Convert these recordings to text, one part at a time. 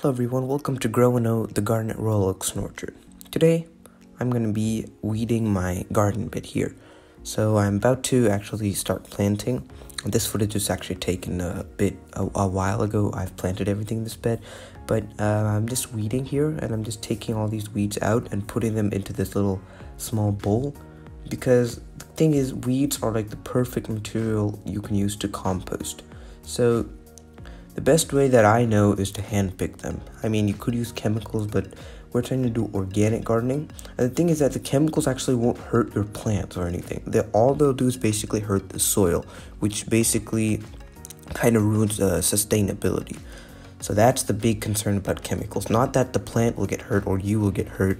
Hello everyone, welcome to Grow and Know the Garden at Royal Oaks Orchard. Today, I'm going to be weeding my garden bed here. So I'm about to actually start planting. This footage was actually taken a bit a, a while ago. I've planted everything in this bed, but uh, I'm just weeding here and I'm just taking all these weeds out and putting them into this little small bowl because the thing is weeds are like the perfect material you can use to compost. So the best way that I know is to handpick them. I mean, you could use chemicals, but we're trying to do organic gardening. And the thing is that the chemicals actually won't hurt your plants or anything. They all they'll do is basically hurt the soil, which basically kind of ruins uh, sustainability. So that's the big concern about chemicals. Not that the plant will get hurt or you will get hurt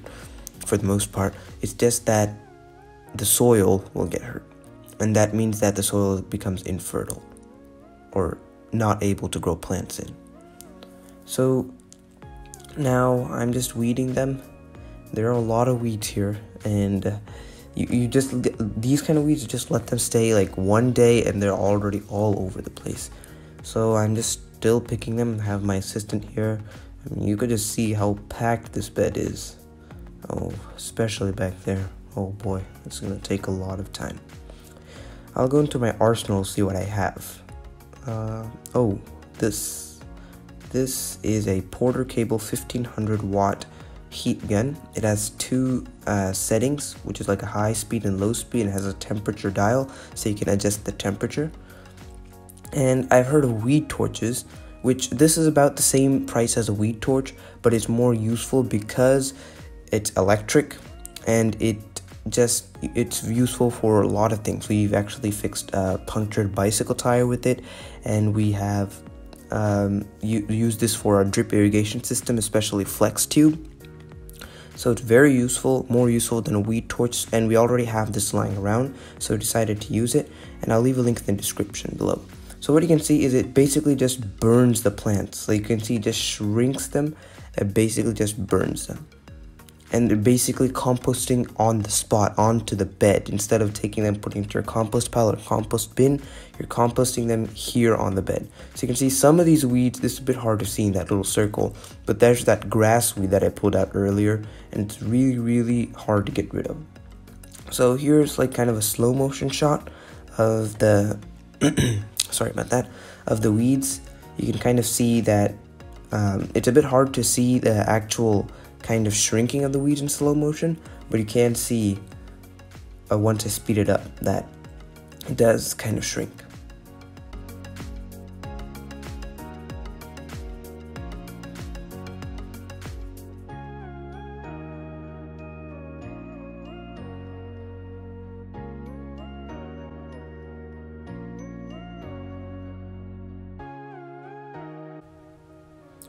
for the most part. It's just that the soil will get hurt. And that means that the soil becomes infertile or not able to grow plants in. So now I'm just weeding them. There are a lot of weeds here, and you, you just these kind of weeds just let them stay like one day and they're already all over the place. So I'm just still picking them. I have my assistant here. I mean, you could just see how packed this bed is. Oh, especially back there. Oh boy, it's gonna take a lot of time. I'll go into my arsenal see what I have. Uh, oh, this this is a Porter Cable 1500 watt heat gun. It has two uh, settings, which is like a high speed and low speed, and has a temperature dial, so you can adjust the temperature. And I've heard of weed torches, which this is about the same price as a weed torch, but it's more useful because it's electric and it just it's useful for a lot of things. We've actually fixed a punctured bicycle tire with it, and we have um, used this for our drip irrigation system, especially Flex Tube. So it's very useful, more useful than a weed torch, and we already have this lying around, so we decided to use it, and I'll leave a link in the description below. So what you can see is it basically just burns the plants. So you can see it just shrinks them, it basically just burns them and they're basically composting on the spot onto the bed. Instead of taking them putting into your compost pile or compost bin you're composting them here on the bed. So you can see some of these weeds this is a bit hard to see in that little circle but there's that grass weed that i pulled out earlier and it's really really hard to get rid of. So here's like kind of a slow motion shot of the sorry about that of the weeds. You can kind of see that um, it's a bit hard to see the actual kind of shrinking of the weeds in slow motion, but you can see uh, once I speed it up that it does kind of shrink.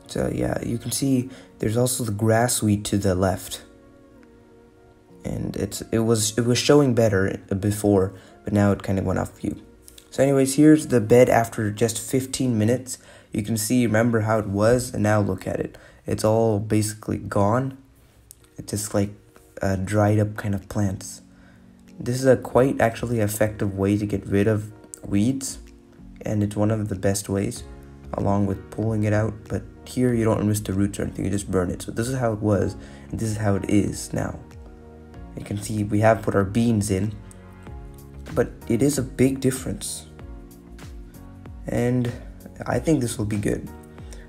So yeah, you can see there's also the grass weed to the left. And it's it was it was showing better before, but now it kind of went off view. So anyways, here's the bed after just 15 minutes. You can see remember how it was and now look at it. It's all basically gone. It's just like uh, dried up kind of plants. This is a quite actually effective way to get rid of weeds and it's one of the best ways along with pulling it out but here you don't miss the roots or anything, you just burn it. So this is how it was, and this is how it is now. You can see we have put our beans in, but it is a big difference. And I think this will be good.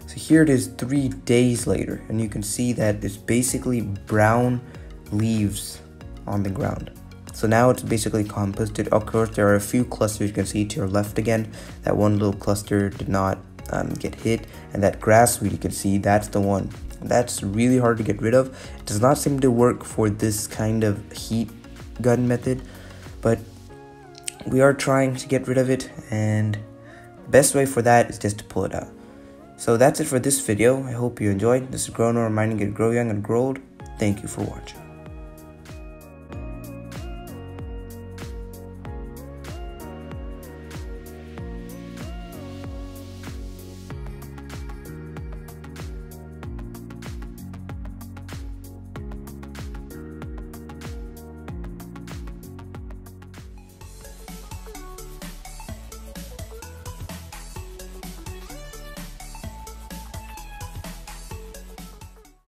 So here it is three days later, and you can see that it's basically brown leaves on the ground. So now it's basically composted. Of course, there are a few clusters you can see to your left again. That one little cluster did not um, get hit and that grass weed you can see that's the one. That's really hard to get rid of. It does not seem to work for this kind of heat gun method but we are trying to get rid of it and the best way for that is just to pull it out. So that's it for this video. I hope you enjoyed. This is grown reminding you to grow young and grow old. Thank you for watching